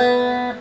You.